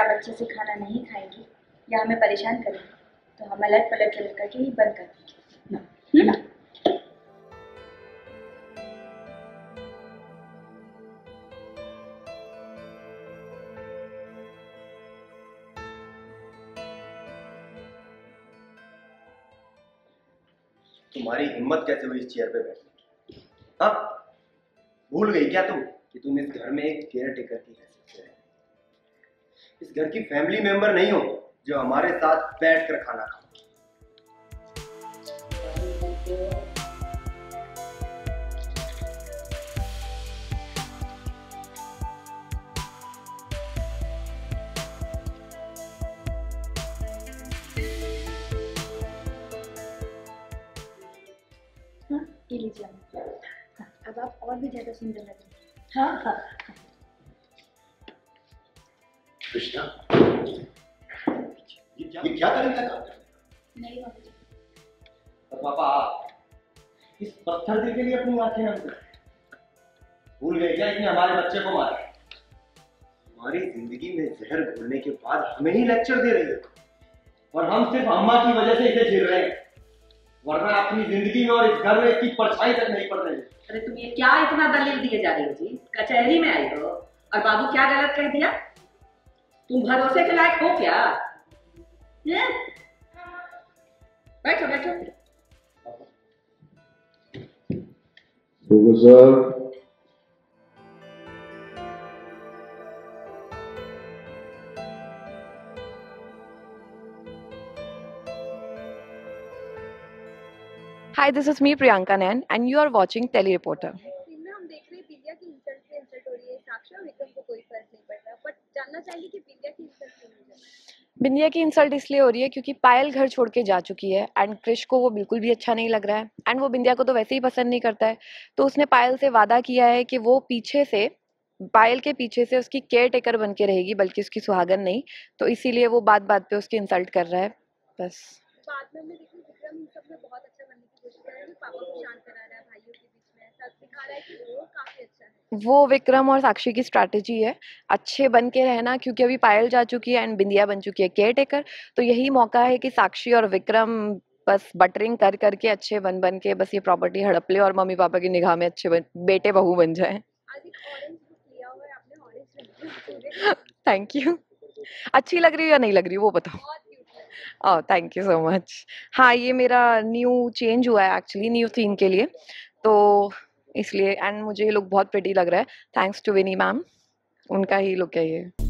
आप अच्छे से खाना नहीं खाएँगी या हमें परेशान करेंगी तो हम अलट पलट चल करके ही बंद कर देंगे। ना हम्म? तुम्हारी हिम्मत कैसे हुई इस चेयर पे बैठने की? हाँ? भूल गई क्या तुम कि तुम इस घर में एक केयर टेकर की हैसियत से इस घर की फैमिली मेंबर नहीं हो जो हमारे साथ बैठ कर खाना खाओ। हाँ ये लीजिए हाँ, अब आप और भी ज़्यादा सुंदर लग रही हैं। हाँ हाँ। कृष्णा। ये क्या ये क्या तरीका काम कर नहीं और पापा इस पत्थर दिल के लिए अपनी आँखें हम कर भूल गए क्या इसने हमारे बच्चे को मारा? हमारी ज़िंदगी में जहर घोलने के बाद हमें ही लेक्चर दे रही हो। और हम सिर्फ़ अम्मा की वजह से इसे झेल रहे हैं। वरना अपनी ज़िंदगी में और इस घर में इसकी परछाई तक नहीं पड़ रही। अरे तुम ये क्या इतना दलील दिए जा रही हो जी? कचहरी में आई हो और बाबू क्या गलत कह दिया? तुम भरोसे के लायक हो क्या हैं? बैठो बैठो professor Hi, this is me, Priyanka Nayan, and you are watching Telereporter. जानना चाहेंगे कि बिंदिया की इंसल्ट क्यों हो बिंदिया की इंसल्ट इसलिए हो रही है क्योंकि पायल घर छोड़ के जा चुकी है एंड क्रिश को वो बिल्कुल भी अच्छा नहीं लग रहा है एंड वो बिंदिया को तो वैसे ही पसंद नहीं करता है। तो उसने पायल से वादा किया है कि वो पीछे से पायल के पीछे से उसकी केयर टेकर बन के रहेगी बल्कि उसकी सुहागन नहीं। तो इसीलिए वो बात बात पे उसकी इंसल्ट कर रहा है। बस। बाद में हमने देखा विक्रम सब बहुत अच्छा बनने की कोशिश कर है पापा को शांत करा रहा है भाइयों के बीच में ऐसा दिखा रहा है कि वो काफ़ी अच्छा है वो विक्रम और साक्षी की स्ट्रैटेजी है। अच्छे बन के रहना क्योंकि अभी पायल जा चुकी है एंड बिंदिया बन चुकी है केयर टेकर तो यही मौका है कि साक्षी और विक्रम बस बटरिंग कर करके अच्छे बन बन के बस ये प्रॉपर्टी हड़प ले और मम्मी पापा की निगाह में अच्छे बन, बेटे बहू बन जाए। थैंक यू अच्छी लग रही है या नहीं लग रही वो बताओ। Oh thank you so much हाँ ये मेरा न्यू चेंज हुआ है एक्चुअली न्यू थीम के लिए। तो इसलिए एंड मुझे ये लुक बहुत प्रिटी लग रहा है। थैंक्स टू विनी मैम उनका ही लुक है ये।